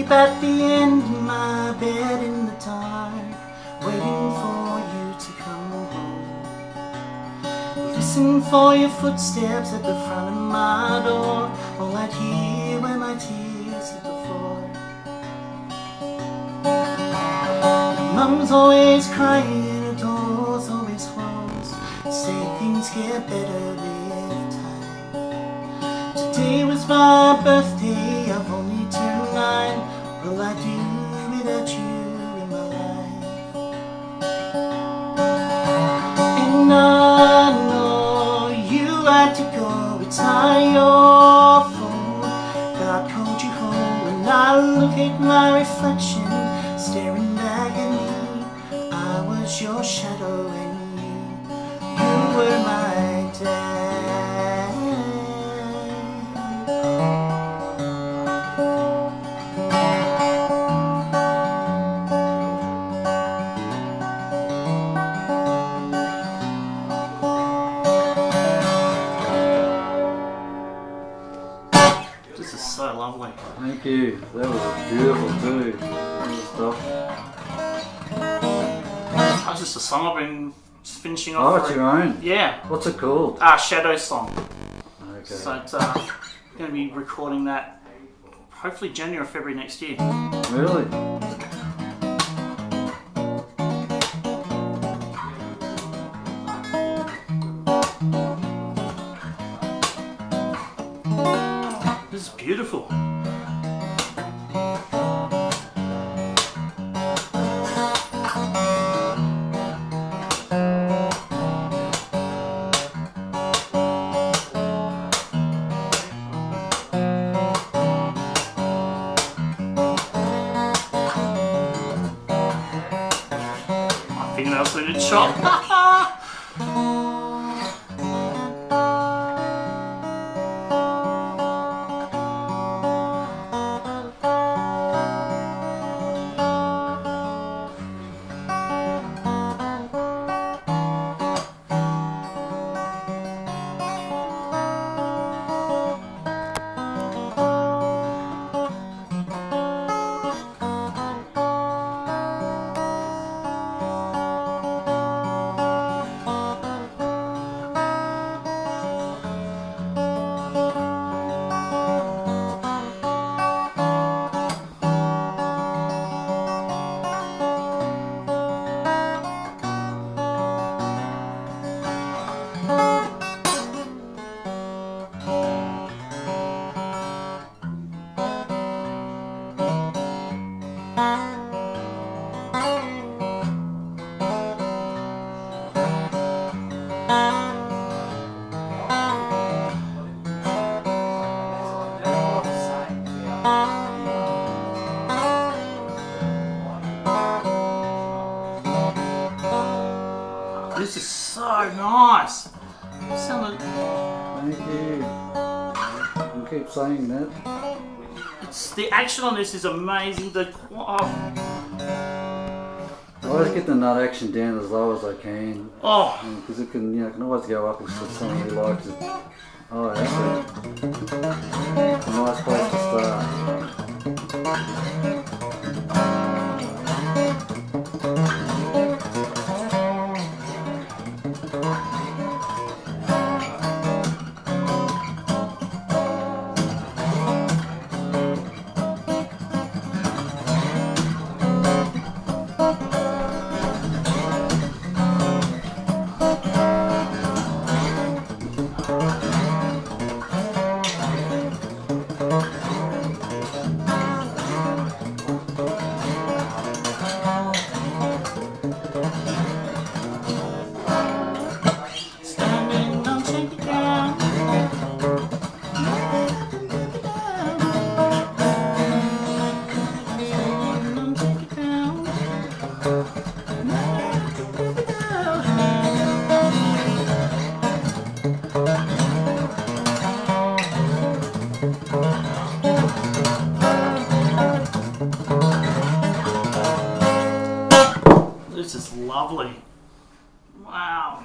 sleep at the end of my bed in the dark, waiting for you to come home. Listen for your footsteps at the front of my door. All I'd hear were my tears at the floor. Mum's always crying, her door's always closed. Say things get better with time. Today was my birthday, I do without you in my life? And I know you had to go, it's not your fault. God called you home, and I look at my reflection, staring back at me. I was your shadow, and you, you were my Thank you. That was beautiful too. Stuff. That's just a song I've been finishing off. Oh, it's your own. Yeah. What's it called? Ah, Shadow Song. Okay. So it's uh, going to be recording that hopefully January or February next year. Really? This is beautiful. しょ？This is so nice. Sounded, Thank you. You keep saying that. it's, the action on this is amazing. The oh, I always get the nut action down as low as I can. oh Because it can, you know, can always go up if someone who likes it. Oh, that's it. A nice place to start. lovely. Wow.